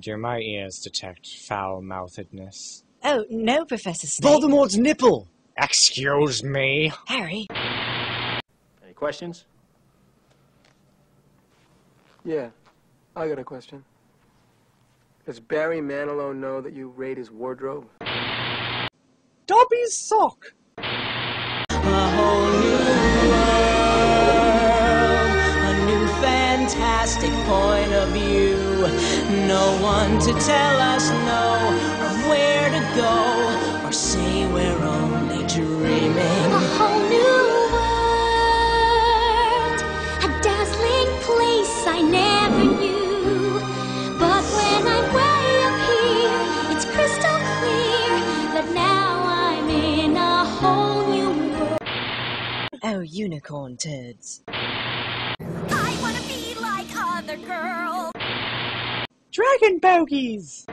Do my ears detect foul-mouthedness? Oh, no, Professor Snape. Voldemort's nipple! Excuse me? Harry. Any questions? Yeah, I got a question. Does Barry Manilow know that you raid his wardrobe? Dobby's sock! Fantastic point of view. No one to tell us no, or where to go, or say we're only dreaming. A whole new world, a dazzling place I never knew. But when I'm way up here, it's crystal clear that now I'm in a whole new world. Oh, unicorn turds. Other girls. Dragon bogies!